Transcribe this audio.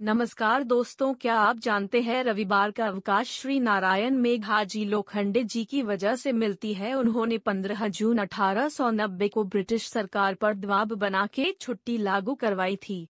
नमस्कार दोस्तों, क्या आप जानते हैं रविवार का अवकाश श्री नारायण मेघाजी लोखंडे जी की वजह से मिलती है। उन्होंने 15 जून 1890 को ब्रिटिश सरकार पर दबाव बना के छुट्टी लागू करवाई थी।